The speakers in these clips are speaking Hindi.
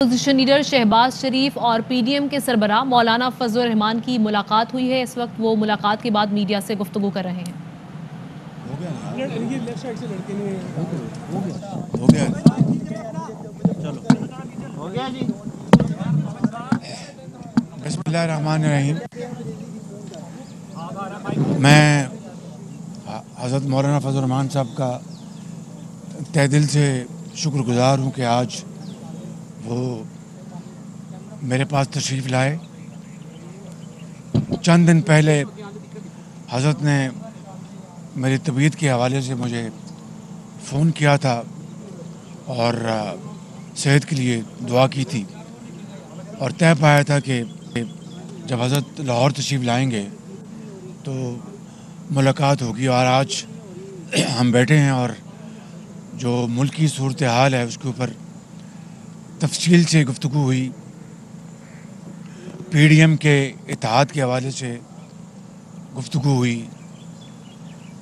अपोजिशन लीडर शहबाज शरीफ और पीडीएम के सरबरा मौलाना फजल रहमान की मुलाकात हुई है। इस वक्त वो मुलाकात के बाद मीडिया से गुफ्तु कर रहे हैं। मैं हज़रत मौलाना फजल रहमान साहब का तय दिल से शुक्रगुजार हूँ कि आज वो मेरे पास तशरीफ़ लाए। चंद दिन पहले हज़रत ने मेरी तबीयत के हवाले से मुझे फ़ोन किया था और सेहत के लिए दुआ की थी और तय पाया था कि जब हज़रत लाहौर तशरीफ़ लाएँगे तो मुलाकात होगी और आज हम बैठे हैं और जो मुल्क की सूरत हाल है उसके ऊपर तफसील से गुफ्तु हुई। पी डी एम के इतिहाद के हवाले से गुफ्तु हुई।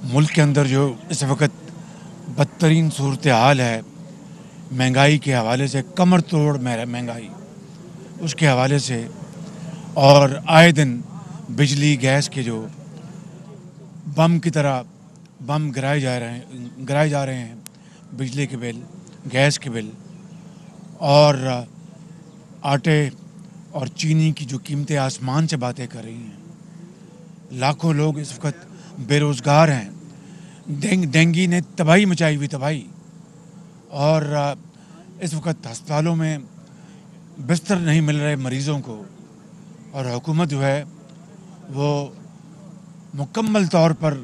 मुल्क के अंदर जो इस वक्त बदतरीन सूरत हाल है, महँगाई के हवाले से कमर तोड़ मह- महँगाई, उसके हवाले से और आए दिन बिजली, गैस के जो बम की तरह बम गिराए जा रहे हैं, गिराए जा रहे हैं, बिजली के बिल, गैस के बिल और आटे और चीनी की जो कीमतें आसमान से बातें कर रही हैं। लाखों लोग इस वक्त बेरोज़गार हैं। डेंग, डेंगी ने तबाही मचाई हुई तबाही। और इस वक्त अस्पतालों में बिस्तर नहीं मिल रहे मरीज़ों को। और हुकूमत जो है, वो मुकम्मल तौर पर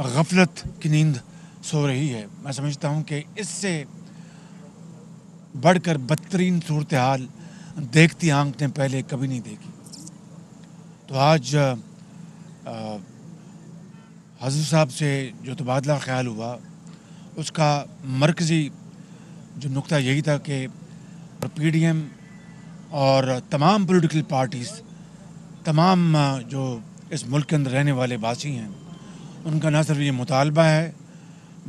गफलत की नींद सो रही है। मैं समझता हूँ कि इससे बढ़कर बदतरीन सूरत हाल देखती आँख ने पहले कभी नहीं देखी। तो आज अ, साहब से जो तबादला ख्याल हुआ उसका मरकज़ी जो नुक्ता यही था कि पी डी एम और तमाम पोलिटिकल पार्टीज़ तमाम जो इस मुल्क के अंदर रहने वाले बासी हैं उनका न सिर्फ़ ये मुतालबा है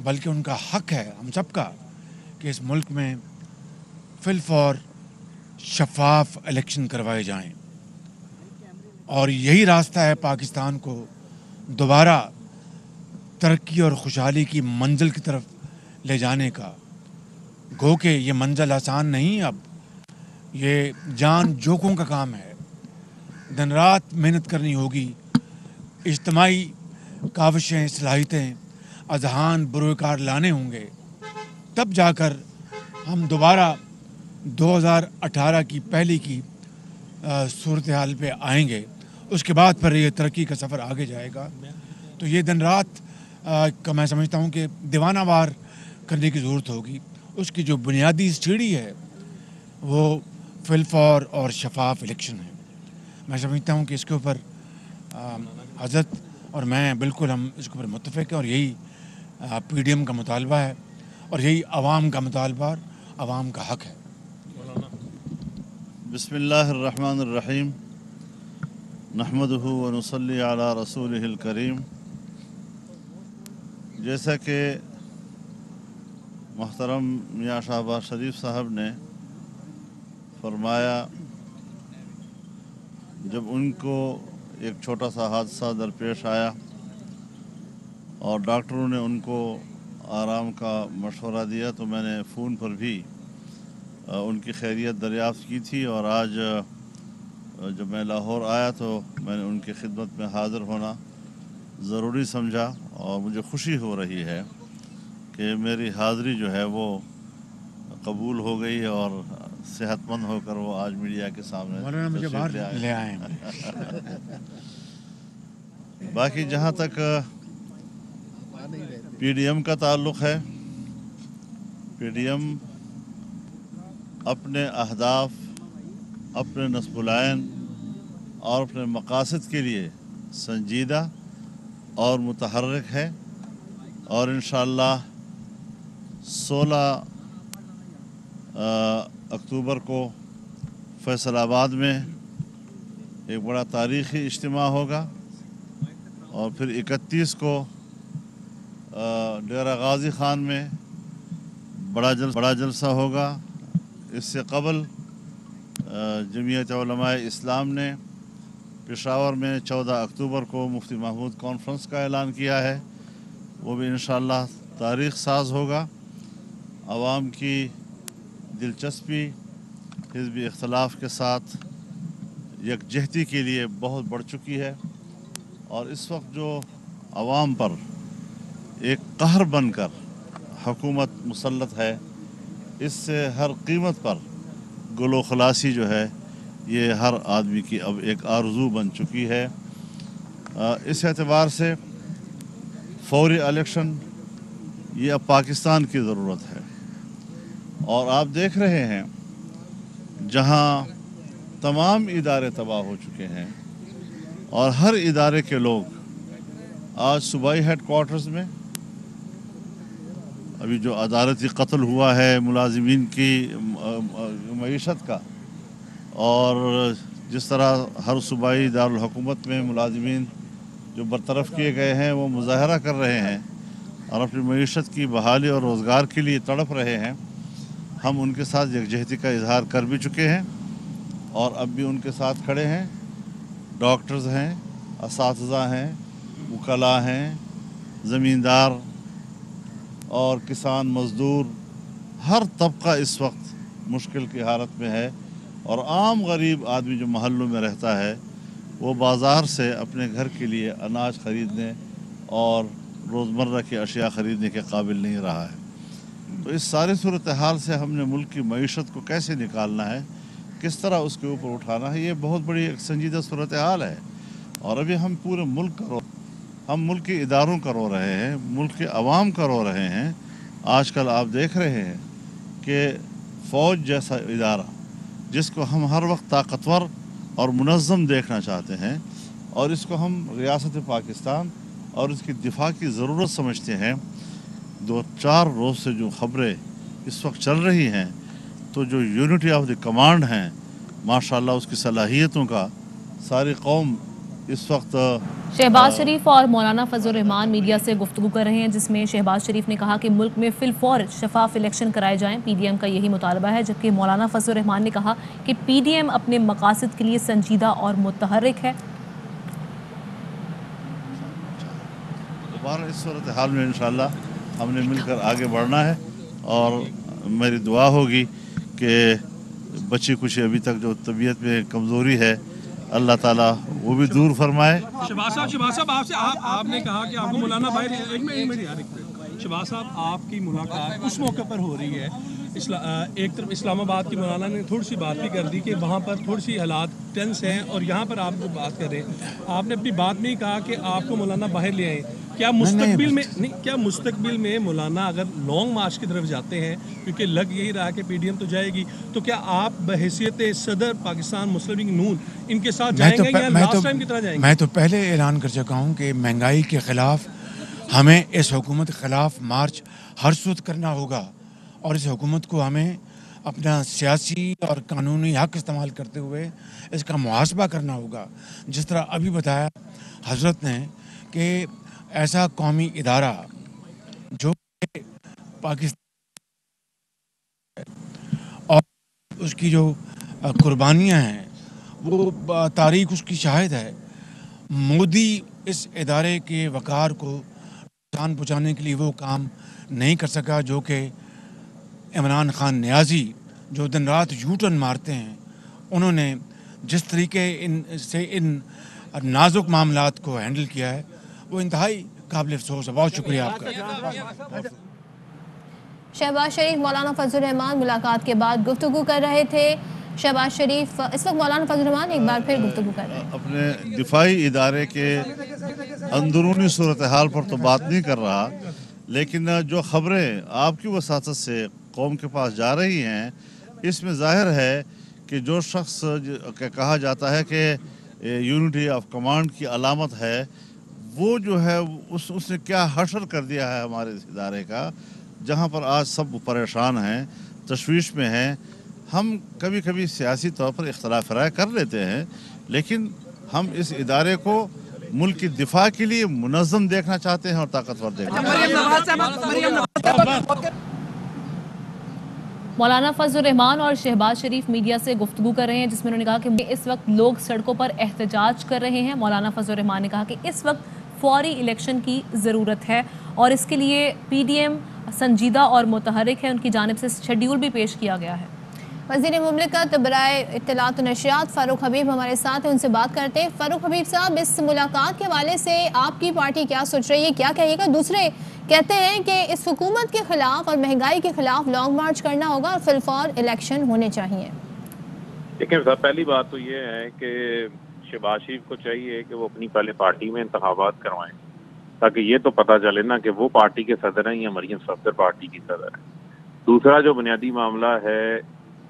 बल्कि उनका हक है हम सब का कि इस मुल्क में फिल और शफाफ इलेक्शन करवाए जाएँ। और यही रास्ता है पाकिस्तान को दोबारा तरक्की और खुशहाली की मंजिल की तरफ़ ले जाने का। गो के ये मंजिल आसान नहीं अब। ये जान जोखों का काम है। दिन रात मेहनत करनी होगी। इज्तमाही काविशें सलाहितें अजहान बुरकार लाने होंगे। तब जाकर हम दोबारा 2018 की पहली की सूरत हाल पर आएँगे। उसके बाद फिर ये तरक्की का सफ़र आगे जाएगा। तो ये दिन रात का मैं समझता हूँ कि दीवानावार करने की ज़रूरत होगी। उसकी जो बुनियादी सीढ़ी है, वो फिलफॉर और शफाफ इलेक्शन है। मैं समझता हूँ कि इसके ऊपर हज़रत और मैं बिल्कुल हम इसके ऊपर मुतफ़ हैं और यही पी डी एम का मुतालबा है और यही आवाम का मुतालबा और आवाम का हक है। बसमीम नहमदहू वनसली अला रसूल करीम। जैसा कि मोहतरम मियाँ शहबाज शरीफ साहब ने फरमाया, जब उनको एक छोटा सा हादसा दरपेश आया और डॉक्टरों ने उनको आराम का मशवरा दिया तो मैंने फ़ोन पर भी उनकी खैरियत दरियाफ़्त की थी और आज जब मैं लाहौर आया तो मैंने उनकी खिदमत में हाज़िर होना ज़रूरी समझा और मुझे खुशी हो रही है कि मेरी हाज़िरी जो है वो कबूल हो गई और सेहतमंद होकर वो आज मीडिया के सामने मुझे बाहर ले आए। बाकी जहाँ तक पीडीएम का ताल्लुक़ है पीडीएम अपने अहदाफ, अपने नस्बुलैन और अपने मकासद के लिए संजीदा और मुतहरक है और इन सोलह अक्टूबर को फैसलाबाद में एक बड़ा तारीख़ी इज्तम होगा और फिर इकतीस को डेरा गाजी खान में बड़ा जल, बड़ा जलसा होगा। इससे कबल जमीयत इस्लाम ने पेशावर में 14 अक्टूबर को मुफ्ती महमूद कॉन्फ्रेंस का ऐलान किया है। वो भी इन तारीख साज होगा। आवाम की दिलचस्पी हिजबी इख्तलाफ के साथ यकजहती के लिए बहुत बढ़ चुकी है। और इस वक्त जो आवाम पर एक कहर बनकर हुकूमत मुसलत है इससे हर कीमत पर गुलो खलासी जो है, ये हर आदमी की अब एक आरज़ू बन चुकी है। इस एतबार से फौरी इलेक्शन, ये अब पाकिस्तान की ज़रूरत है। और आप देख रहे हैं, जहाँ तमाम इदारे तबाह हो चुके हैं, और हर इदारे के लोग आज सूबाई हेड क्वार्टर्स में अभी जो अदालती कत्ल हुआ है मुलाजमीन की मीशत का, और जिस तरह हर सूबाई दारकूमत में मुलाजमीन जो बरतरफ किए गए हैं, वो मुजाहरा कर रहे हैं और अपनी मीशत की बहाली और रोज़गार के लिए तड़प रहे हैं, हम उनके साथ यकजहती का इजहार कर भी चुके हैं और अब भी उनके साथ खड़े हैं। डॉक्टर्स हैं इस हैं, वकला हैं, ज़मींदार और किसान मज़दूर हर तबका इस वक्त मुश्किल की हालत में है और आम गरीब आदमी जो महलों में रहता है, वो बाज़ार से अपने घर के लिए अनाज ख़रीदने और रोज़मर्रा की अशिया ख़रीदने के काबिल नहीं रहा है। तो इस सारी सूरत हाल से हमने मुल्क की मीशत को कैसे निकालना है, किस तरह उसके ऊपर उठाना है, ये बहुत बड़ी एक संजीदा सूरत हाल है। और अभी हम पूरे मुल्क का हम मुल्क के इदारों का रो रहे हैं, मुल्क के अवाम का रो रहे हैं। आजकल आप देख रहे हैं कि फ़ौज जैसा इदारा, जिसको हम हर वक्त ताकतवर और मुनज़म देखना चाहते हैं और इसको हम रियासत पाकिस्तान और इसकी दिफा की ज़रूरत समझते हैं। दो चार रोज़ से जो ख़बरें इस वक्त चल रही हैं तो जो यूनिटी ऑफ़ द कमांड हैं, माशाल्लाह उसकी सलाहियतों का, सारी कौम इस वक्त शहबाज शरीफ और मौलाना फजल रहमान मीडिया से गुफ्तु कर रहे हैं, जिसमें शहबाज शरीफ ने कहा कि मुल्क में फिलफौर शफाफ इलेक्शन कराए जाएँ। पीडीएम का यही मुतालबा है, जबकि मौलाना फजल रहमान ने कहा कि पीडीएम अपने मकासद के लिए संजीदा और मुतहरक है। दोबारा इस सूरत हाल में इन हमने मिलकर आगे बढ़ना है और मेरी दुआ होगी कि बच्ची कुछ अभी तक जो तबीयत में कमज़ोरी है अल्लाह ताला वो भी दूर फरमाए। शबाज साहब साहब आपसे आप आपने कहा कि आपको मौलाना भाई एक मिनट एक मिनट शबाज साहब आपकी मुलाकात उस मौके पर हो रही है। इसला, एक तरफ़ इस्लामाबाद की मौलाना ने थोड़ी सी बात भी कर दी कि वहाँ पर थोड़ी सी हालात टेंस हैं और यहाँ पर आप जो बात करें। आपने अपनी बात में ही कहा कि आपको मौलाना बाहर ले आए। क्या मुस्तकबिल में नहीं क्या मुस्तकबिल में मौलाना अगर लॉन्ग मार्च की तरफ़ जाते हैं क्योंकि लग यही रहा कि पीडीएम तो जाएगी तो क्या आप बहसीत सदर पाकिस्तान मुस्लिम लीग नून इनके साथ जाएँगे तो या लास्ट तो, टाइम की तरह जाएँगे? मैं तो पहले ऐलान कर चुका हूँ कि महँगाई के खिलाफ हमें इस हुकूमत के खिलाफ मार्च हर सूद करना होगा और इस हुकूमत को हमें अपना सियासी और कानूनी हक इस्तेमाल करते हुए इसका मुहासबा करना होगा। जिस तरह अभी बताया हज़रत ने कि ऐसा कौमी इदारा जो पाकिस्तान और उसकी जो कुर्बानियाँ हैं, वो तारीख उसकी शाहिद है। मोदी इस इदारे के वकार को नुकसान पहुँचाने के लिए वो काम नहीं कर सका, जो कि इमरान खान न्याजी जो दिन रात यूटर्न मारते हैं, उन्होंने जिस तरीके इन, से इन नाजुक मामला को हैंडल किया है वो इंतहाई काबिल अफसोस है। बहुत शुक्रिया आपका। शहबाज शरीफ मौलाना फजल रहमान मुलाकात के बाद गुफ्तु कर रहे थे। शहबाज शरीफ इस वक्त मौलाना फजल रहमान एक बार फिर गुफ्तु कर रहे हैं। अपने दिफाई इदारे के अंदरूनी सूरत हाल पर तो बात नहीं कर रहा लेकिन जो खबरें आपकी वसात से कौम के पास जा रही हैं इसमें ज़ाहिर है कि जो शख्स कहा जाता है कि यूनिटी ऑफ़ कमांड की अलामत है वो जो है, उस, उसने क्या हशर कर दिया है हमारे इस इदारे का, जहाँ पर आज सब परेशान हैं, तशवीश में हैं। हम कभी कभी सियासी तौर पर इख्तलाफ राय कर लेते हैं, लेकिन हम इस इदारे को मुल्क की दिफा के लिए मुनज़म देखना चाहते हैं और ताकतवर देखना मौलाना फजल रहमान और शहबाज शरीफ मीडिया से गुफ्तु कर रहे हैं, जिसमें उन्होंने कहा कि इस वक्त लोग सड़कों पर एहतजाज कर रहे हैं। मौलाना फजल रहमान ने कहा कि इस वक्त फौरी इलेक्शन की ज़रूरत है और इसके लिए पीडीएम संजीदा और मुतहरिक है। उनकी जानब से शेड्यूल भी पेश किया गया है। वज़ीर ममलिकत बरए इतलात नशियात फ़ारूक हबीब हमारे साथ हैं। उनसे बात करते हैं। फ़ारूक हबीब साहब इस मुलाकात के हवाले से आपकी पार्टी क्या सोच रही है? क्या कहिएगा? दूसरे कहते हैं कि इस हुकूमत के ख़िलाफ़ और महँगाई के ख़िलाफ़ लॉन्ग मार्च करना होगा और फिलफौर इलेक्शन होने चाहिए। देखिए पहली बात तो ये है कि शहबाज शरीफ को चाहिए कि वो अपनी पहले पार्टी में इंतबात करवाएँ, ताकि ये तो पता चले ना कि वो पार्टी के सदर हैं या मरियम सफदर पार्टी की सदर है। दूसरा जो बुनियादी मामला है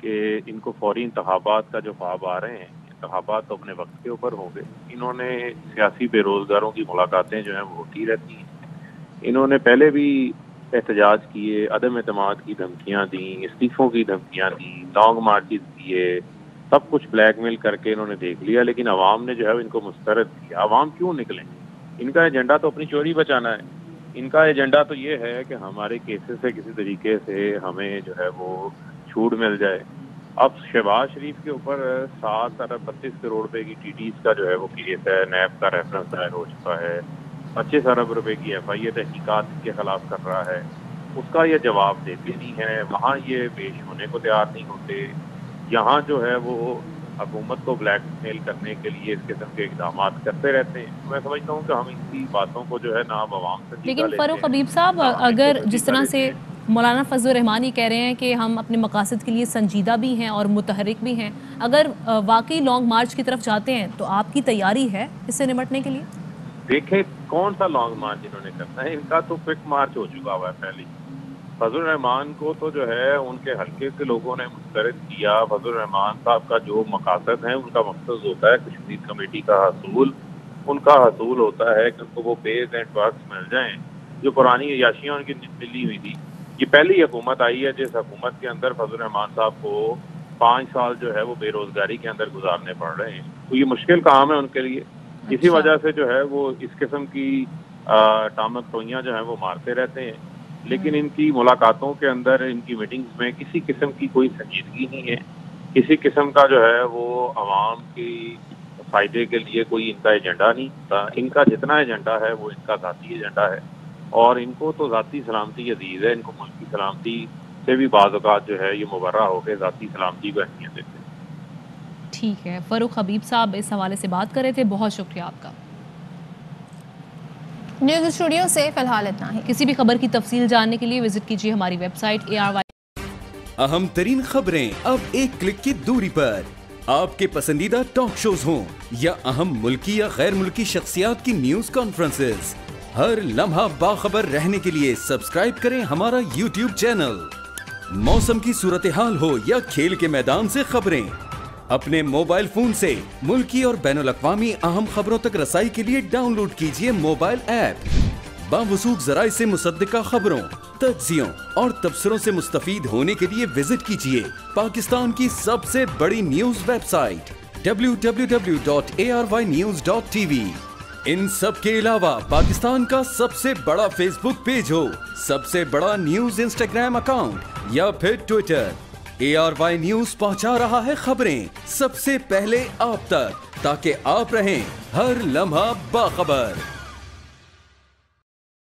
कि इनको फौरी इंतबात का जो ख्वाब आ रहे हैं इंतबात तो अपने वक्त के ऊपर होंगे। इन्होंने सियासी बेरोजगारों की मुलाकातें जो हैं वो होती रहती हैं। इन्होंने पहले भी एहतजाज किए, अदम अतमाद की धमकियाँ दी, इस्तीफ़ों की धमकियाँ दी लॉन्ग मार्चिस किए सब कुछ ब्लैकमेल करके इन्होंने देख लिया, लेकिन अवाम ने जो है इनको मुस्तरद किया। अवाम क्यों निकले? इनका एजेंडा तो अपनी चोरी बचाना है। इनका एजेंडा तो ये है कि हमारे केसेस से किसी तरीके से हमें जो है वो छूट मिल जाए। अब शहबाज शरीफ के ऊपर सात अरब बत्तीस करोड़ रुपए की टी का जो है वो केस है, नैब का रेफरेंस दायर हो चुका है। पच्चीस अरब रुपए की एफ़ आई ए तहकीकत के खिलाफ कर रहा है। उसका ये जवाब देते नहीं है। वहाँ ये पेश होने को तैयार नहीं होते। यहाँ जो है वो हुकूमत को ब्लैकमेल करने के लिए इस किस्म के इकदाम करते रहते हैं। मैं समझता हूँ कि हम इनकी बातों को जो है ना अब आवाम से लेकिन फ़ारूक हबीब साहब अगर जिस तरह से मौलाना फजल रहमान कह रहे हैं कि हम अपने मकासद के लिए संजीदा भी हैं और मुतहरिक भी हैं अगर वाकई लॉन्ग मार्च की तरफ़ जाते हैं तो आपकी तैयारी है इससे निपटने के लिए? देखें कौन सा लॉन्ग मार्च इन्होंने करना है? इनका तो क्विक मार्च हो चुका हुआ है पहले फजल रहमान को तो जो है उनके हल्के के लोगों ने मुस्तरद किया। फजल रहमान साहब का जो मकासद है उनका मकसद होता है कश्मीर कमेटी का हसूल। उनका हसूल होता है कि उनको वो पेज एंड वर्क मिल जाएँ जो पुरानी याशियाँ उनकी मिली हुई थी। ये पहली हुकूमत आई है जिस हुकूमत के अंदर फजल रहमान साहब को पाँच साल जो है वो बेरोजगारी के अंदर गुजारने पड़ रहे हैं। तो ये मुश्किल काम है उनके लिए। इसी अच्छा। वजह से जो है वो इस किस्म की टामक टोइयाँ जो है वो मारते रहते हैं। लेकिन। इनकी मुलाकातों के अंदर, इनकी मीटिंग्स में किसी किस्म की कोई संजीदगी नहीं है। किसी किस्म का जो है, वो आवाम की फ़ायदे के लिए कोई इनका एजेंडा नहीं था इनका जितना एजेंडा है, वो इनका जाती एजेंडा है। और इनको तो ज़ाती सलामती अज़ीज़ है। इनको मुल्क सलामती से भी बाज़ात जो है, ये मुबर्रा होकर ज़ाती सलामती को अहमियत देते हैं। ठीक है। फ़रूख हबीब साहब इस हवाले से बात कर रहे थे। बहुत शुक्रिया आपका। न्यूज़ स्टूडियो से फ़िलहाल इतना ही। किसी भी खबर की तफसील जानने के लिए विज़िट कीजिए हमारी वेबसाइट ए आर वाई अहम तरीन खबरें अब एक क्लिक की दूरी पर। आपके पसंदीदा टॉक शोज़ हों या अहम मुल्की या गैर मुल्की शख्सियात की न्यूज़ कॉन्फ्रेंसेस हर लम्हा बाखबर रहने के लिए सब्सक्राइब करें हमारा यूट्यूब चैनल मौसम की सूरत हाल हो या खेल के मैदान से खबरें अपने मोबाइल फ़ोन से मुल्की और बैन अवी अहम खबरों तक रसाई के लिए डाउनलोड कीजिए मोबाइल ऐप। बावसूख जराये से मुसदा खबरों, तजियों और तबसरों से मुस्तफ़ होने के लिए विज़िट कीजिए पाकिस्तान की सबसे बड़ी न्यूज़ वेबसाइट, www.arynews.tv इन सब के अलावा पाकिस्तान का सबसे बड़ा फेसबुक पेज हो, सबसे बड़ा न्यूज़ इंस्टाग्राम अकाउंट या फिर Twitter A R Y news पहुँचा रहा है खबरें। सबसे पहले आप तक, ताकि आप रहें हर लम्हा बाखबर।